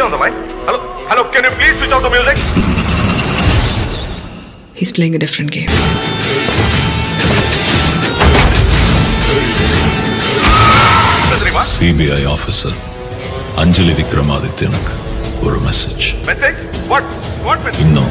Hello, hello. Can you please switch off the music? He's playing a different game. CBI officer Anjali Vikramadityanak, or a message. Message? What? What message? No.